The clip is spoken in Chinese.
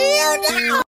不要打我